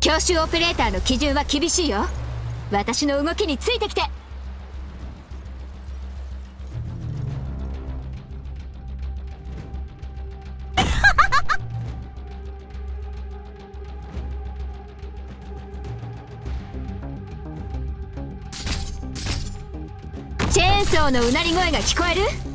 教習オペレーターの基準は厳しいよ。私の動きについてきて。チェーンソーのうなり声が聞こえる？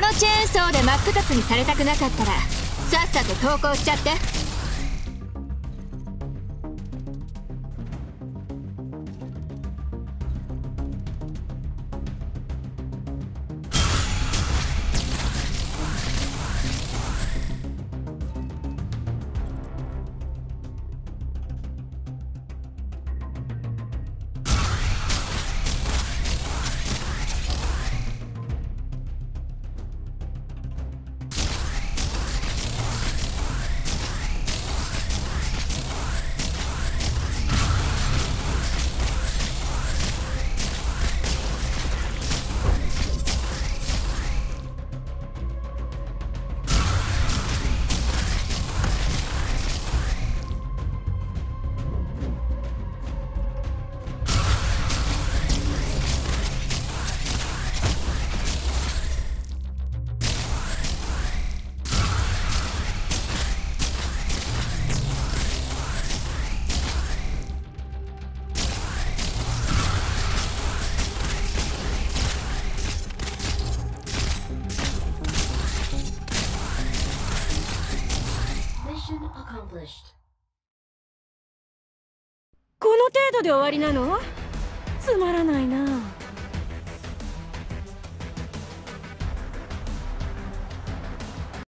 のチェーンソーで真っ二つにされたくなかったらさっさと投稿しちゃって。この程度で終わりなの？つまらないな。